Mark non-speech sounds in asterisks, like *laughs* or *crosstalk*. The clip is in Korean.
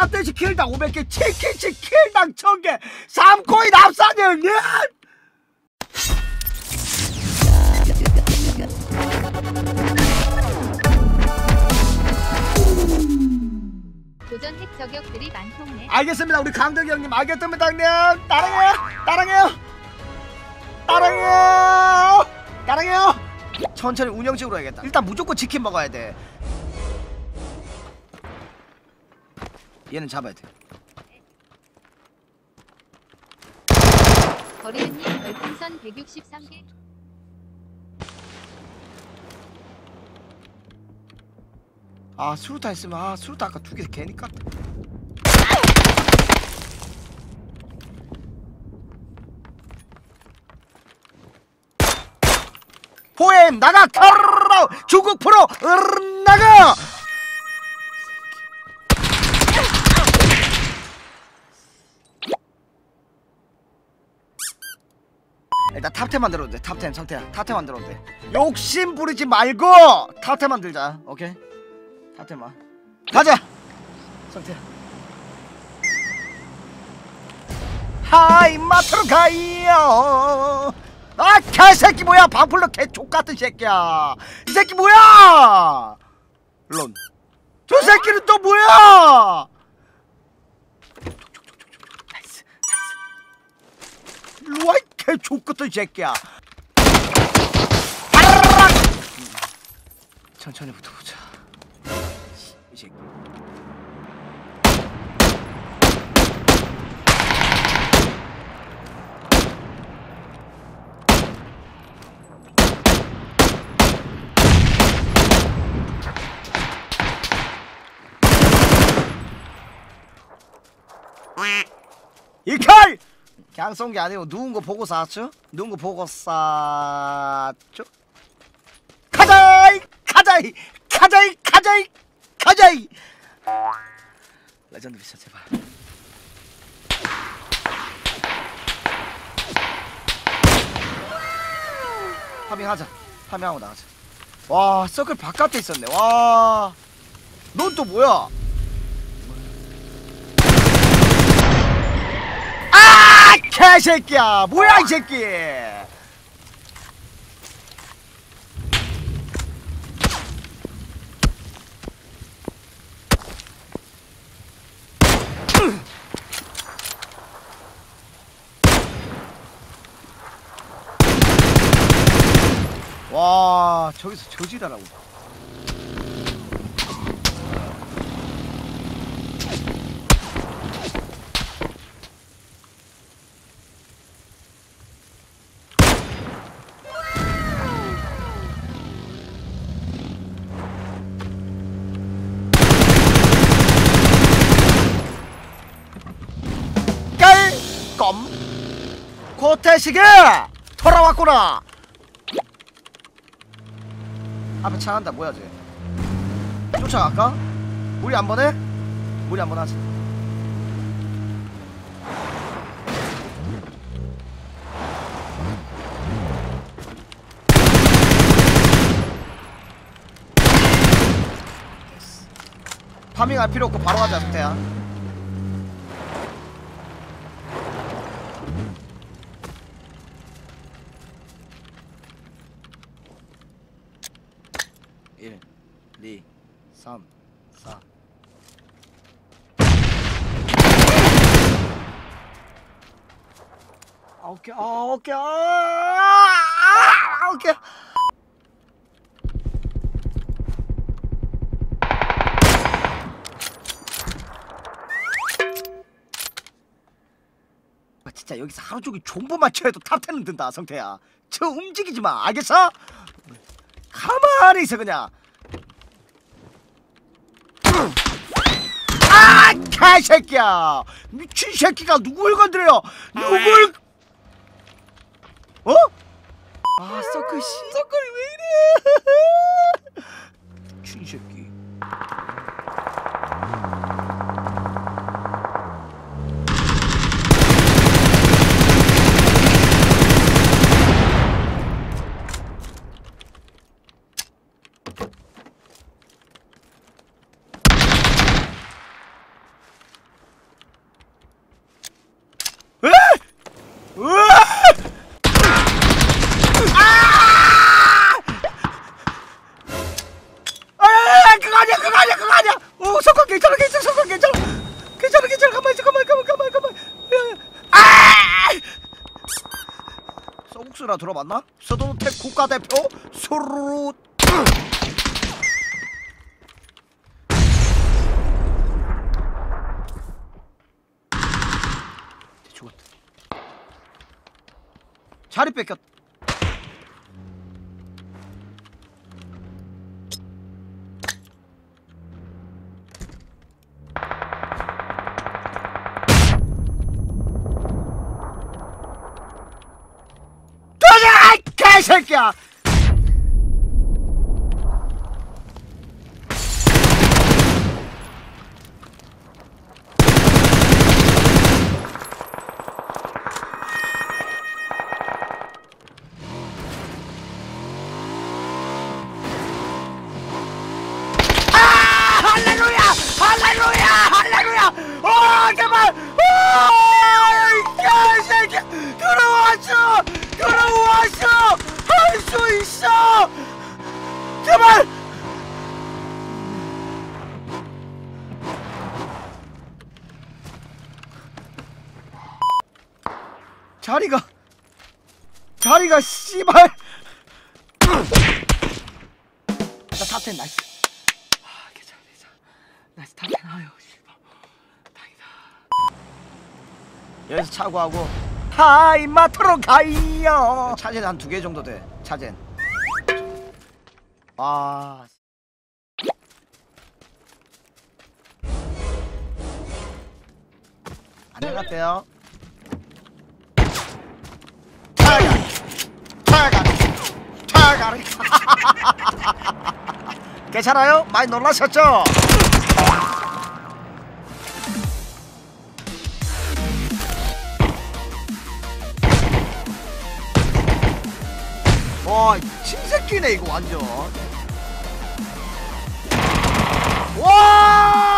삿대시 킬당 500개 치킨치 킬당 1000개 3코인 합사는 예! 도전 핵 저격들이 많통네. 알겠습니다 우리 강덕이 형님. 알겠습니다 형님. 따랑해요 따랑해요 따랑해요 따랑해요. 천천히 운영식으로 해야겠다. 일단 무조건 치킨 먹어야 돼 얘는 잡아야 돼. 거리은님 별풍선 163개. 아 수루타 있으면 아 수루타 아까 두 개 괜히 깠다. 포엠 나가! 카르르 중국 프로 으르르, 나가 일단 탑10 만들어도 돼 탑10 성태야 탑10 만들어도 돼. 욕심 부리지 말고 탑10 만들자 오케이? 탑10만 가자! 성태야. 하이 마트로 가요. 아 개새끼 뭐야? 방풀로 개 족같은 새끼야. 이 새끼 뭐야? 론. 저 새끼는 또 뭐야? 나이스 나이스. 일로와 개 족같은 새끼야. 천천히 붙어보자 이 새끼 이칼! 그냥 쏜 게 아니고 누군 거 보고 쐈죠? 누군 거 보고 쐈죠? 가자이! 가자이! 가자이! 가자이! 가자이! 레전드 비싸 제발 파밍하자 파밍하고 나가자 와 서클 바깥에 있었네 와넌 또 뭐야 아 개새끼야. 뭐야 이 새끼. 와 저기서 저지라라고 깔검 고태식이 돌아왔구나. 앞에 차 간다 뭐야 쟤? 쫓아갈까? 우리 한 번에? 우리 한 번 하자 파밍할 필요 없고 바로 가자 석태야 일, 이, 삼, 사. 아, 오케이, 아, 오케이, 아, 아, 오 아, 진짜 여기서 하루 종일 존버 맞춰야 도 탑텐은 든다 성태야. 저 움직이지 마 알겠어? 가만히 있어 그냥. 아 개새끼야. 미친 새끼가 누굴 건드려? 누굴? 어? 아 서클 씨. 서클이 왜 이래? 미친 새끼 맞나? 서도택 국가대표 수루 죽었다. 자리 뺏겼 가자 이아 개새끼야 들어왔어 들어왔어 할 수 있어! 제발! 자리가 자리가 씨발! 나 top ten nice. 아 괜찮아 괜찮아. nice top ten 아유 씨발. 다행이다 여기서 차고하고 하이마트로 가이요. 차젠 한두 개 정도 돼 차젠 아 차가 차가 *laughs* 괜찮아요? 많이 놀라셨죠? 와 침새끼네 이거 완전. 와!